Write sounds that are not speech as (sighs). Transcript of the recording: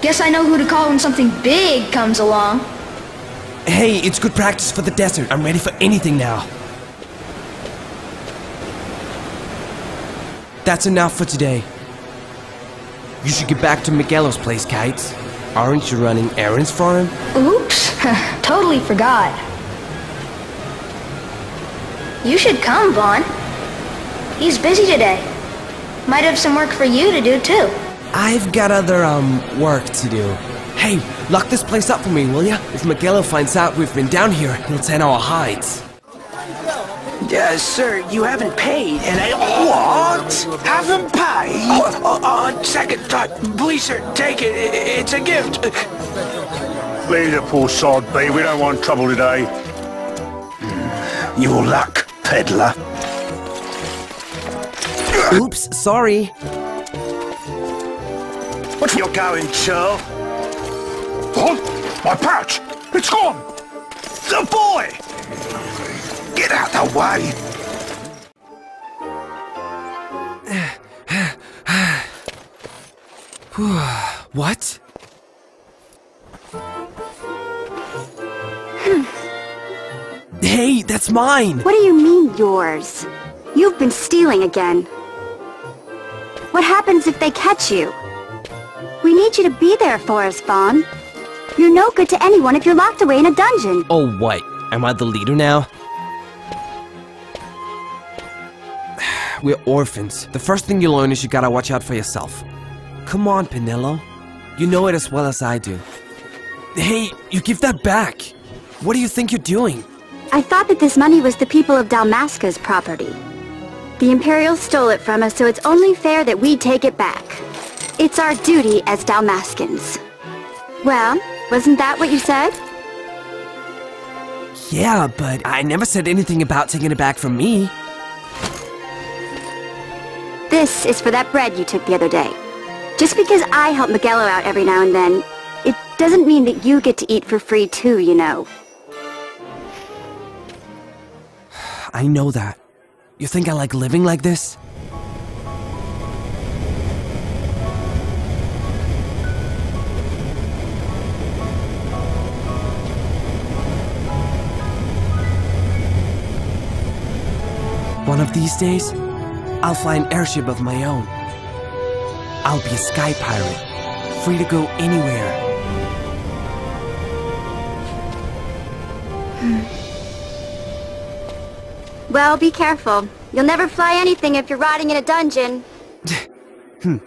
Guess I know who to call when something big comes along. Hey, it's good practice for the desert. I'm ready for anything now. That's enough for today. You should get back to Migelo's place, Kytes. Aren't you running errands for him? Oops, (laughs) totally forgot. You should come, Vaan. He's busy today. Might have some work for you to do, too. I've got other, um, work to do. Hey, lock this place up for me, will ya? If Migelo finds out we've been down here, he'll tan our hides. Uh, sir, you haven't paid, and I... What? Haven't paid? Uh, uh, uh, second thought. Please, sir, take it. It's a gift. Leave the poor sod be. We don't want trouble today. Your luck, peddler. Oops, sorry. What you going, Churl? What? My pouch! It's gone! The boy! Get out the way! (sighs) What? Hmm. hey, that's mine! What do you mean, yours? You've been stealing again. What happens if they catch you? We need you to be there for us, Vaan. You're no good to anyone if you're locked away in a dungeon. Oh, what? Am I the leader now? (sighs) We're orphans. The first thing you learn is you gotta watch out for yourself. Come on, Penelo. You know it as well as I do. Hey, you give that back! What do you think you're doing? I thought that this money was the people of Dalmasca's property. The Imperials stole it from us, so it's only fair that we take it back. It's our duty as Dalmascans. Well, wasn't that what you said? Yeah, but I never said anything about taking it back from me. This is for that bread you took the other day. Just because I help Migelo out every now and then, it doesn't mean that you get to eat for free too, you know. (sighs) I know that. You think I like living like this? One of these days, I'll fly an airship of my own. I'll be a sky pirate, free to go anywhere. Hmm. Well, be careful. You'll never fly anything if you're rotting in a dungeon. (laughs) Hmm.